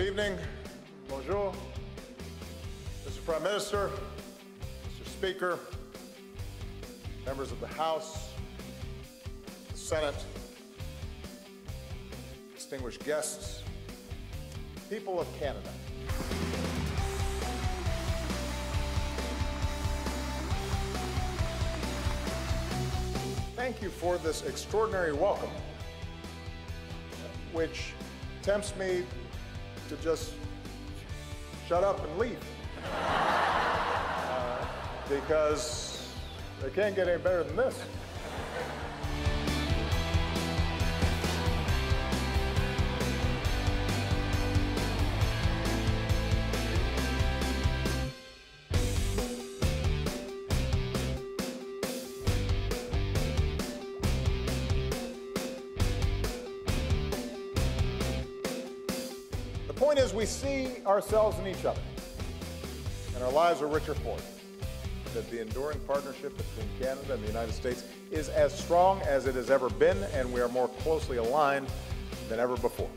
evening. Bonjour. Mr. Prime Minister, Mr. Speaker, members of the House, the Senate, distinguished guests, people of Canada. Thank you for this extraordinary welcome, which tempts me to just shut up and leave. Uh, because they can't get any better than this. Point is, we see ourselves in each other, and our lives are richer for it. That the enduring partnership between Canada and the United States is as strong as it has ever been, and we are more closely aligned than ever before.